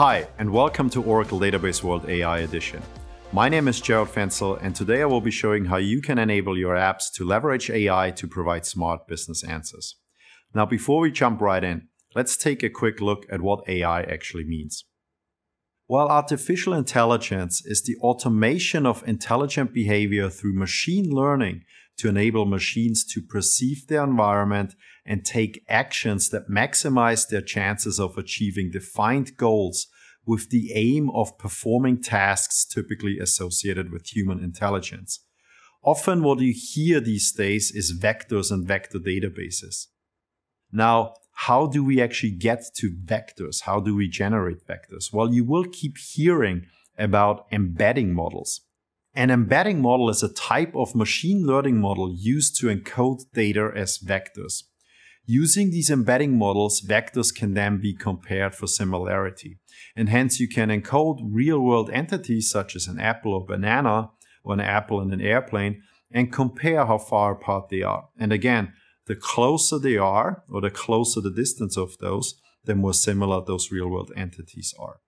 Hi, and welcome to Oracle Database World AI Edition. My name is Gerald Venzl, and today I will be showing how you can enable your apps to leverage AI to provide smart business answers. Now, before we jump right in, let's take a quick look at what AI actually means. While artificial intelligence is the automation of intelligent behavior through machine learning to enable machines to perceive their environment and take actions that maximize their chances of achieving defined goals with the aim of performing tasks typically associated with human intelligence. Often, what you hear these days is vectors and vector databases. Now, how do we actually get to vectors? How do we generate vectors? Well, you will keep hearing about embedding models. An embedding model is a type of machine learning model used to encode data as vectors. Using these embedding models, vectors can then be compared for similarity. And hence you can encode real world entities such as an apple or banana or an apple and an airplane and compare how far apart they are. And again, the closer they are or the closer the distance of those, the more similar those real world entities are.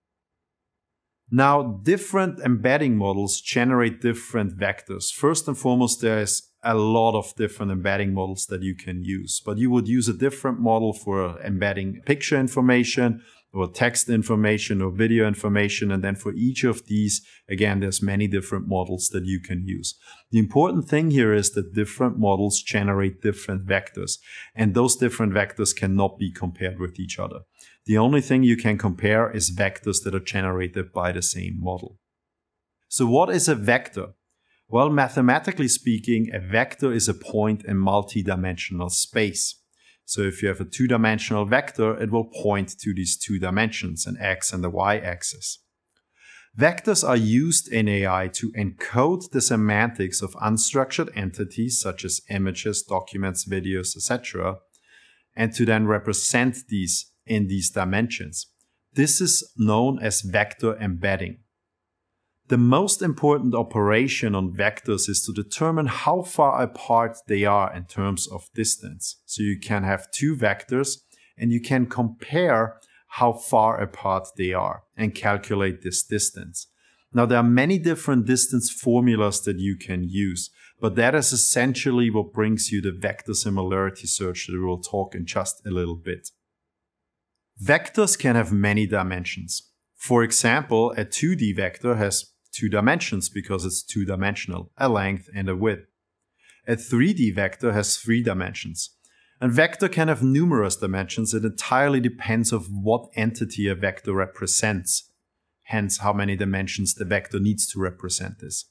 Now, different embedding models generate different vectors. First and foremost, there's a lot of different embedding models that you can use, but you would use a different model for embedding picture information or text information or video information. And then for each of these, again, there's many different models that you can use. The important thing here is that different models generate different vectors and those different vectors cannot be compared with each other. The only thing you can compare is vectors that are generated by the same model. So what is a vector? Well, mathematically speaking, a vector is a point in multi-dimensional space. So if you have a two-dimensional vector, it will point to these two dimensions, an x and a y-axis. Vectors are used in AI to encode the semantics of unstructured entities such as images, documents, videos, etc., and to then represent these in these dimensions. This is known as vector embedding. The most important operation on vectors is to determine how far apart they are in terms of distance. So you can have two vectors and you can compare how far apart they are and calculate this distance. Now there are many different distance formulas that you can use, but that is essentially what brings you the vector similarity search that we will talk in just a little bit. Vectors can have many dimensions. For example, a 2D vector has two dimensions because it's two dimensional, a length and a width. A 3D vector has three dimensions. A vector can have numerous dimensions. It entirely depends of what entity a vector represents. Hence, how many dimensions the vector needs to represent this.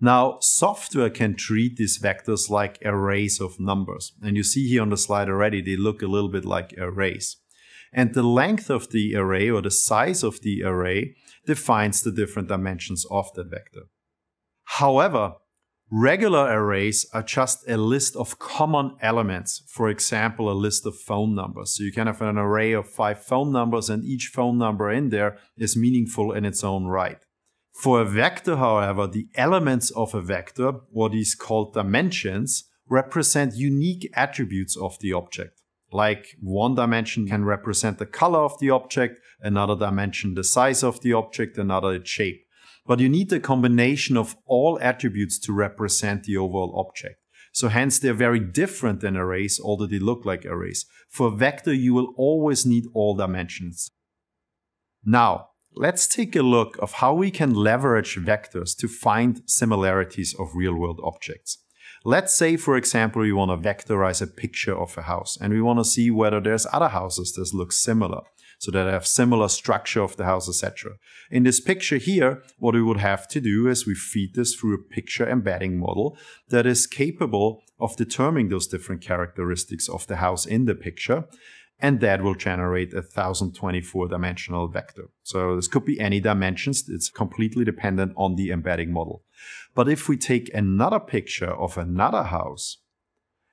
Now, software can treat these vectors like arrays of numbers. And you see here on the slide already, they look a little bit like arrays. And the length of the array or the size of the array defines the different dimensions of that vector. However, regular arrays are just a list of common elements. For example, a list of phone numbers. So you can have an array of five phone numbers and each phone number in there is meaningful in its own right. For a vector, however, the elements of a vector, what is called dimensions, represent unique attributes of the object. Like one dimension can represent the color of the object, another dimension the size of the object, another its shape. But you need a combination of all attributes to represent the overall object. So hence they're very different than arrays, although they look like arrays. For a vector, you will always need all dimensions. Now, let's take a look of how we can leverage vectors to find similarities of real-world objects. Let's say, for example, we want to vectorize a picture of a house and we want to see whether there's other houses that look similar so that have similar structure of the house, etc. In this picture here, what we would have to do is we feed this through a picture embedding model that is capable of determining those different characteristics of the house in the picture and that will generate a 1024 dimensional vector. So this could be any dimensions. It's completely dependent on the embedding model. But if we take another picture of another house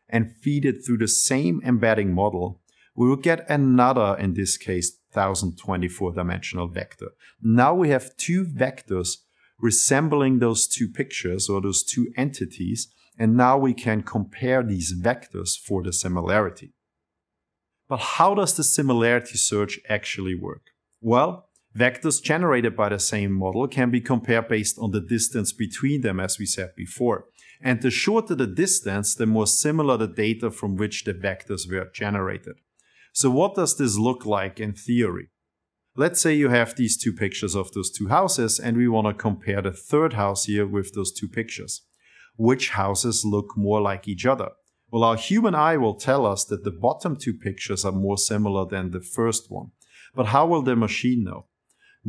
and feed it through the same embedding model, we will get another, in this case, 1024 dimensional vector. Now we have two vectors resembling those two pictures or those two entities, and now we can compare these vectors for the similarity. But how does the similarity search actually work? Well, Vectors generated by the same model can be compared based on the distance between them, as we said before. And the shorter the distance, the more similar the data from which the vectors were generated. So what does this look like in theory? Let's say you have these two pictures of those two houses and we want to compare the third house here with those two pictures. Which houses look more like each other? Well, our human eye will tell us that the bottom two pictures are more similar than the first one. But how will the machine know?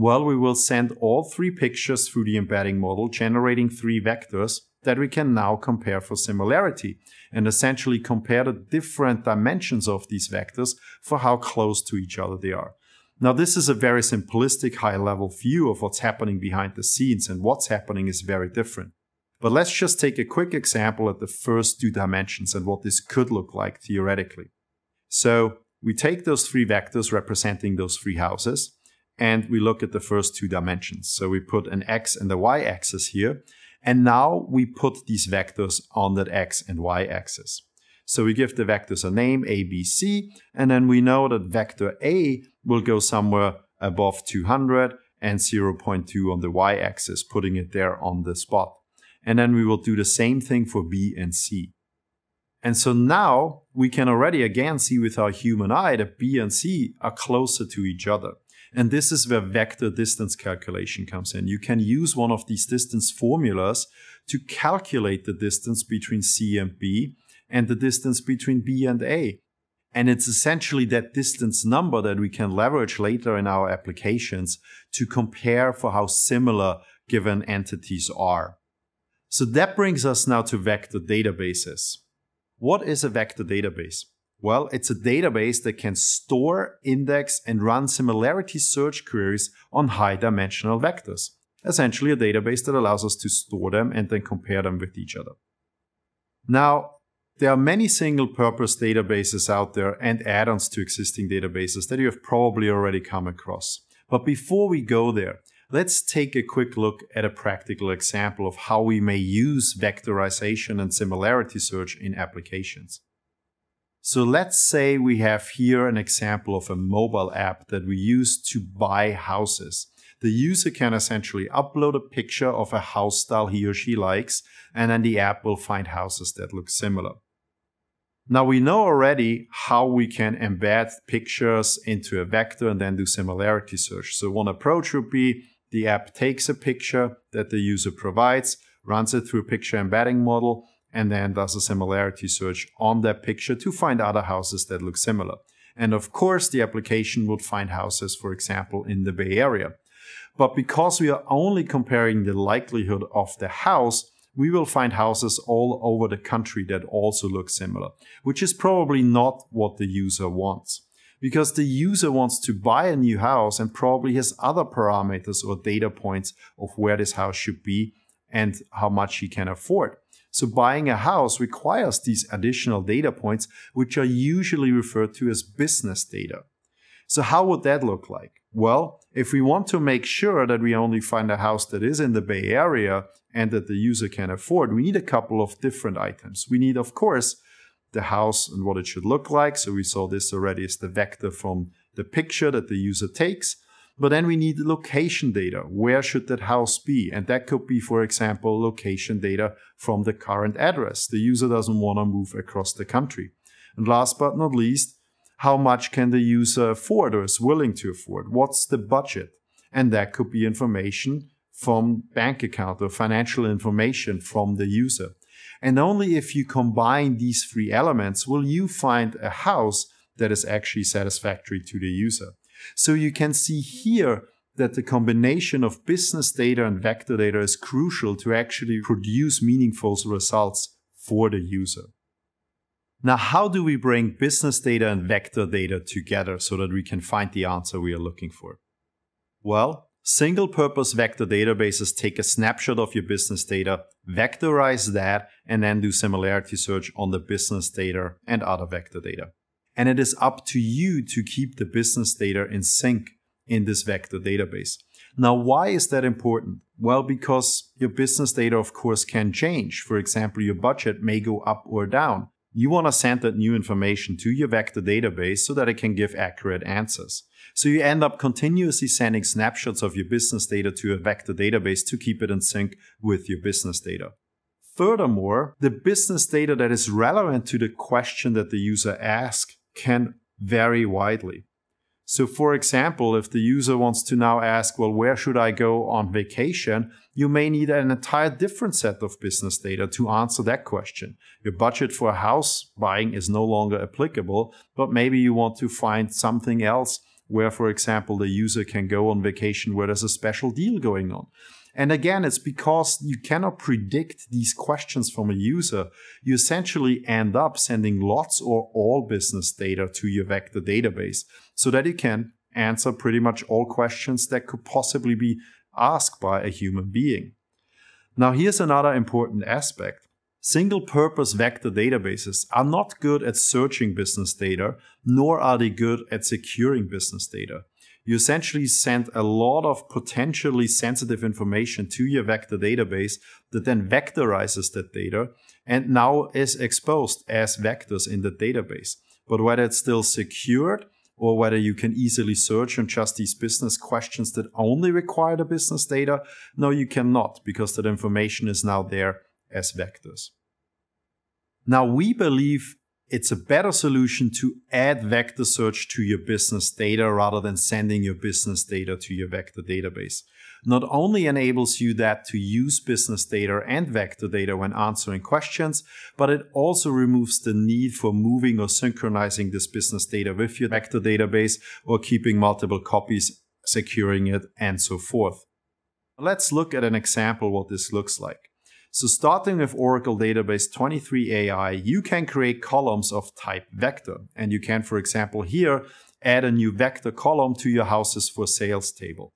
Well, we will send all three pictures through the embedding model, generating three vectors that we can now compare for similarity and essentially compare the different dimensions of these vectors for how close to each other they are. Now, this is a very simplistic high level view of what's happening behind the scenes, and what's happening is very different. But let's just take a quick example at the first two dimensions and what this could look like theoretically. So we take those three vectors representing those three houses, and we look at the first two dimensions. So we put an x and a y axis here, and now we put these vectors on that x and y axis. So we give the vectors a name, a, b, c, and then we know that vector a will go somewhere above 200 and 0.2 on the y-axis, putting it there on the spot. And then we will do the same thing for b and c. And so now we can already again see with our human eye that b and c are closer to each other. And this is where vector distance calculation comes in. You can use one of these distance formulas to calculate the distance between C and B and the distance between B and A. And it's essentially that distance number that we can leverage later in our applications to compare for how similar given entities are. So that brings us now to vector databases. What is a vector database? Well, it's a database that can store, index, and run similarity search queries on high dimensional vectors. Essentially, a database that allows us to store them and then compare them with each other. Now, there are many single purpose databases out there and add ons to existing databases that you have probably already come across. But before we go there, let's take a quick look at a practical example of how we may use vectorization and similarity search in applications. So let's say we have here an example of a mobile app that we use to buy houses. The user can essentially upload a picture of a house style he or she likes, and then the app will find houses that look similar. Now we know already how we can embed pictures into a vector and then do similarity search. So one approach would be the app takes a picture that the user provides, runs it through a picture embedding model, and then does a similarity search on that picture to find other houses that look similar. And of course, the application would find houses, for example, in the Bay Area. But because we are only comparing the likelihood of the house, we will find houses all over the country that also look similar, which is probably not what the user wants. Because the user wants to buy a new house and probably has other parameters or data points of where this house should be and how much he can afford. So buying a house requires these additional data points, which are usually referred to as business data. So how would that look like? Well, if we want to make sure that we only find a house that is in the Bay Area and that the user can afford, we need a couple of different items. We need, of course, the house and what it should look like. So we saw this already as the vector from the picture that the user takes. But then we need location data. Where should that house be? And that could be, for example, location data from the current address. The user doesn't want to move across the country. And last but not least, how much can the user afford or is willing to afford? What's the budget? And that could be information from bank account or financial information from the user. And only if you combine these three elements will you find a house that is actually satisfactory to the user. So you can see here that the combination of business data and vector data is crucial to actually produce meaningful results for the user. Now, how do we bring business data and vector data together so that we can find the answer we are looking for? Well, single purpose vector databases take a snapshot of your business data, vectorize that, and then do similarity search on the business data and other vector data. And it is up to you to keep the business data in sync in this vector database. Now, why is that important? Well, because your business data, of course, can change. For example, your budget may go up or down. You want to send that new information to your vector database so that it can give accurate answers. So you end up continuously sending snapshots of your business data to a vector database to keep it in sync with your business data. Furthermore, the business data that is relevant to the question that the user asks can vary widely. So, for example, if the user wants to now ask, well, where should I go on vacation? You may need an entire different set of business data to answer that question. Your budget for a house buying is no longer applicable, but maybe you want to find something else where, for example, the user can go on vacation where there's a special deal going on. And again, it's because you cannot predict these questions from a user. You essentially end up sending lots or all business data to your vector database so that you can answer pretty much all questions that could possibly be asked by a human being. Now, here's another important aspect. Single purpose vector databases are not good at searching business data, nor are they good at securing business data you essentially send a lot of potentially sensitive information to your vector database that then vectorizes that data and now is exposed as vectors in the database. But whether it's still secured or whether you can easily search on just these business questions that only require the business data, no, you cannot because that information is now there as vectors. Now, we believe it's a better solution to add vector search to your business data rather than sending your business data to your vector database. Not only enables you that to use business data and vector data when answering questions, but it also removes the need for moving or synchronizing this business data with your vector database or keeping multiple copies, securing it, and so forth. Let's look at an example what this looks like. So starting with Oracle Database 23 AI, you can create columns of type vector. And you can, for example, here add a new vector column to your houses for sales table.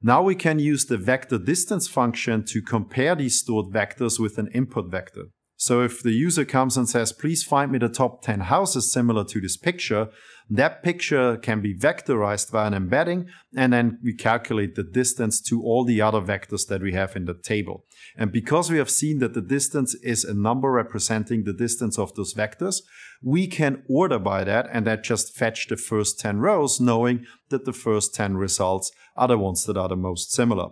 Now we can use the vector distance function to compare these stored vectors with an input vector. So if the user comes and says, please find me the top 10 houses similar to this picture, that picture can be vectorized via an embedding, and then we calculate the distance to all the other vectors that we have in the table. And because we have seen that the distance is a number representing the distance of those vectors, we can order by that and that just fetch the first 10 rows, knowing that the first 10 results are the ones that are the most similar.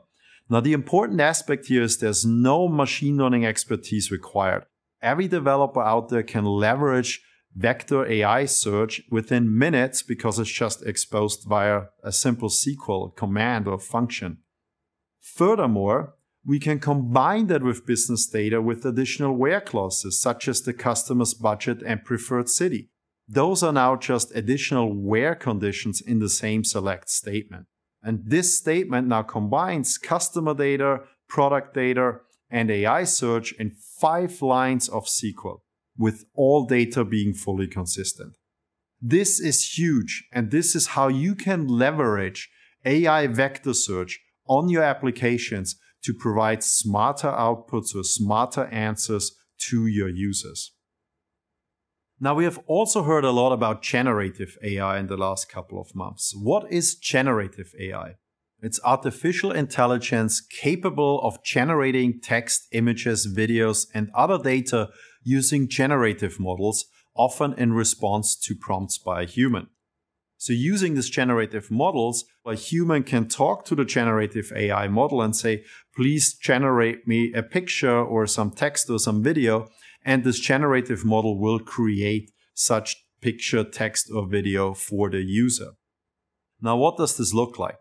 Now, the important aspect here is there's no machine learning expertise required every developer out there can leverage vector AI search within minutes because it's just exposed via a simple SQL command or function. Furthermore, we can combine that with business data with additional where clauses such as the customer's budget and preferred city. Those are now just additional where conditions in the same select statement. And this statement now combines customer data, product data, and AI search in five lines of SQL, with all data being fully consistent. This is huge, and this is how you can leverage AI vector search on your applications to provide smarter outputs or smarter answers to your users. Now, we have also heard a lot about generative AI in the last couple of months. What is generative AI? It's artificial intelligence capable of generating text, images, videos, and other data using generative models, often in response to prompts by a human. So using these generative models, a human can talk to the generative AI model and say, please generate me a picture or some text or some video. And this generative model will create such picture, text, or video for the user. Now, what does this look like?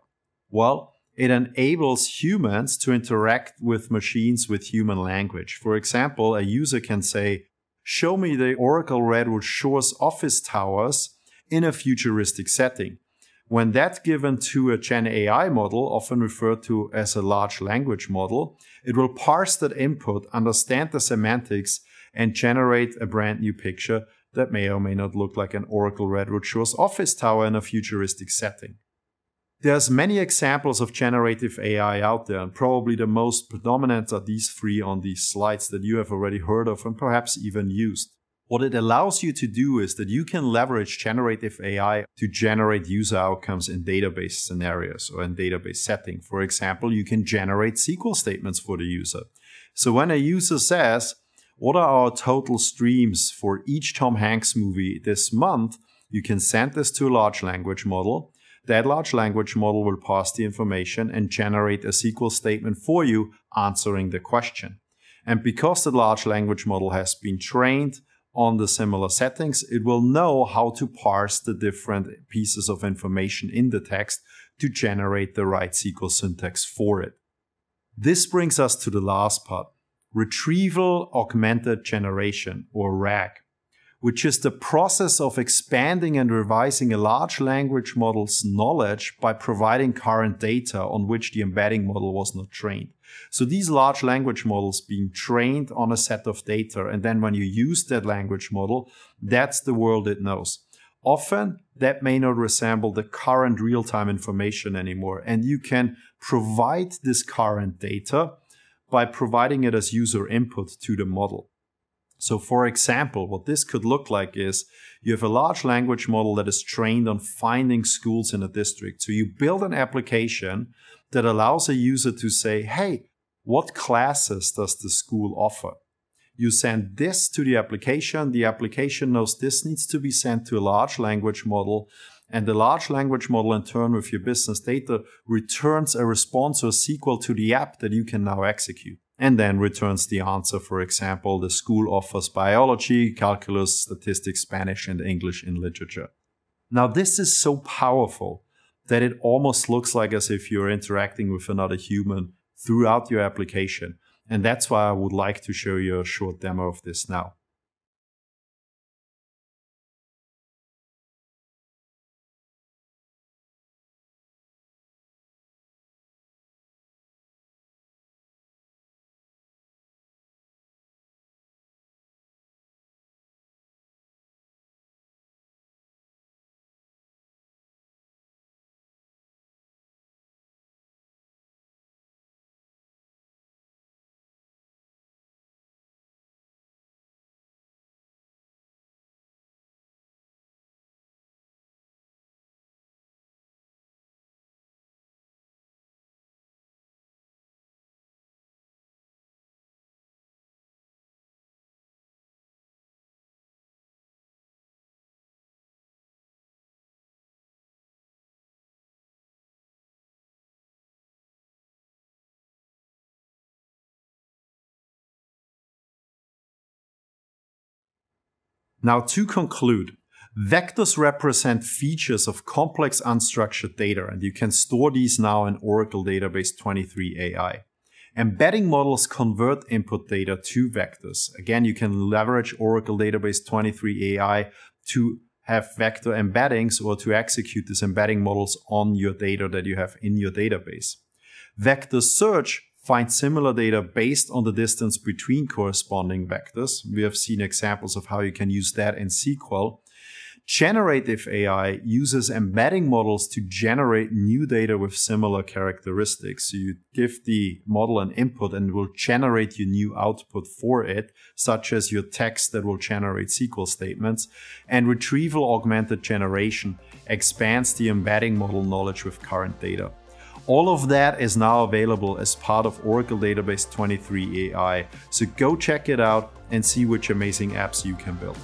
Well, it enables humans to interact with machines with human language. For example, a user can say, Show me the Oracle Redwood Shores office towers in a futuristic setting. When that's given to a Gen AI model, often referred to as a large language model, it will parse that input, understand the semantics, and generate a brand new picture that may or may not look like an Oracle Redwood Shores office tower in a futuristic setting. There's many examples of generative AI out there, and probably the most predominant are these three on these slides that you have already heard of and perhaps even used. What it allows you to do is that you can leverage generative AI to generate user outcomes in database scenarios or in database setting. For example, you can generate SQL statements for the user. So when a user says, what are our total streams for each Tom Hanks movie this month, you can send this to a large language model. That large language model will parse the information and generate a SQL statement for you answering the question. And because the large language model has been trained on the similar settings, it will know how to parse the different pieces of information in the text to generate the right SQL syntax for it. This brings us to the last part, retrieval augmented generation or RAG, which is the process of expanding and revising a large language model's knowledge by providing current data on which the embedding model was not trained. So these large language models being trained on a set of data. And then when you use that language model, that's the world it knows. Often that may not resemble the current real-time information anymore. And you can provide this current data by providing it as user input to the model. So for example, what this could look like is you have a large language model that is trained on finding schools in a district. So you build an application that allows a user to say, hey, what classes does the school offer? You send this to the application. The application knows this needs to be sent to a large language model. And the large language model, in turn, with your business data, returns a response or SQL to the app that you can now execute. And then returns the answer. For example, the school offers biology, calculus, statistics, Spanish, and English in literature. Now, this is so powerful that it almost looks like as if you're interacting with another human throughout your application. And that's why I would like to show you a short demo of this now. Now to conclude, vectors represent features of complex unstructured data and you can store these now in Oracle Database 23 AI. Embedding models convert input data to vectors. Again, you can leverage Oracle Database 23 AI to have vector embeddings or to execute these embedding models on your data that you have in your database. Vector search find similar data based on the distance between corresponding vectors. We have seen examples of how you can use that in SQL. Generative AI uses embedding models to generate new data with similar characteristics. So you give the model an input and it will generate your new output for it, such as your text that will generate SQL statements. And retrieval augmented generation expands the embedding model knowledge with current data. All of that is now available as part of Oracle Database 23 AI. So go check it out and see which amazing apps you can build.